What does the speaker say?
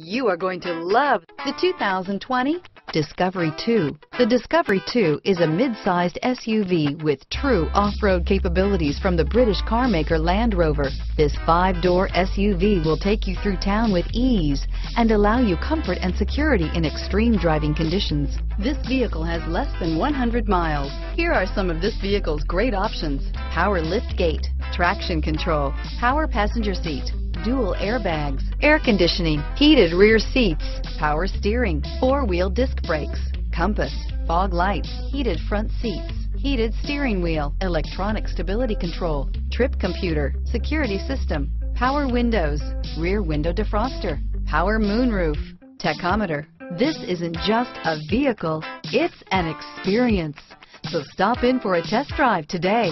You are going to love the 2020 Discovery 2. The Discovery 2 is a mid-sized SUV with true off-road capabilities from the British carmaker Land Rover. This five-door SUV will take you through town with ease and allow you comfort and security in extreme driving conditions. This vehicle has less than 100 miles. Here are some of this vehicle's great options. Power lift gate, traction control, power passenger seat, dual airbags, air conditioning, heated rear seats, power steering, four-wheel disc brakes, compass, fog lights, heated front seats, heated steering wheel, electronic stability control, trip computer, security system, power windows, rear window defroster, power moonroof, tachometer. This isn't just a vehicle, it's an experience. So stop in for a test drive today.